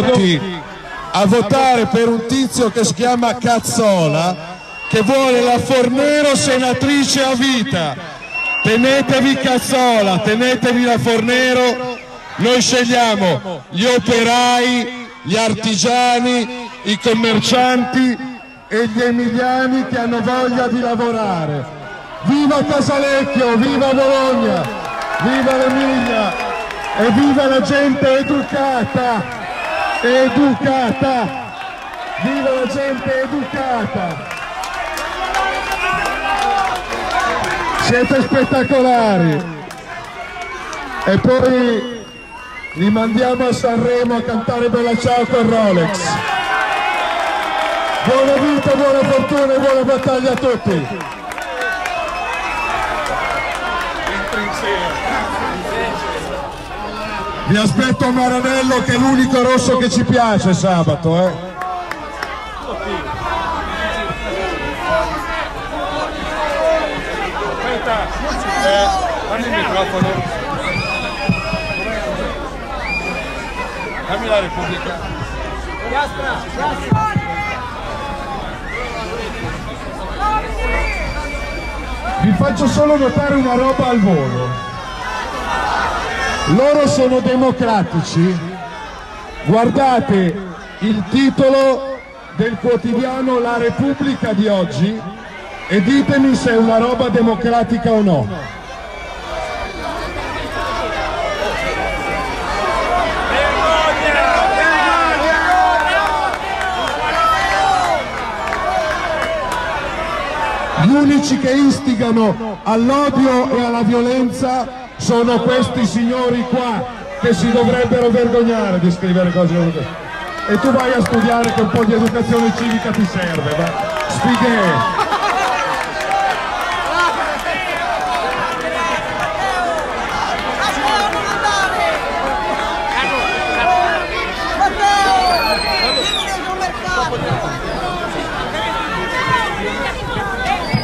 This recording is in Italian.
condotti a votare per un tizio che si chiama Cazzola che vuole la Fornero senatrice a vita. Tenetevi Cazzola, tenetevi la Fornero, noi scegliamo gli operai, gli artigiani, i commercianti e gli emiliani che hanno voglia di lavorare. Viva Casalecchio, viva Bologna, viva l'Emilia e viva la gente educata, educata, viva la gente educata. Siete spettacolari. E poi li mandiamo a Sanremo a cantare Bella Ciao con Rolex. Buona vita, buona fortuna e buona battaglia a tutti. Vi aspetto a Maranello che è l'unico rosso che ci piace sabato. Eh. Eh, dammi il microfono. Dammi la Repubblica. Vi faccio solo notare una roba al volo. Loro sono democratici. Guardate il titolo del quotidiano La Repubblica di oggi e ditemi se è una roba democratica o no. Gli unici che istigano all'odio e alla violenza sono questi signori qua che si dovrebbero vergognare di scrivere cose come. E tu vai a studiare che un po' di educazione civica ti serve, ma sfighe!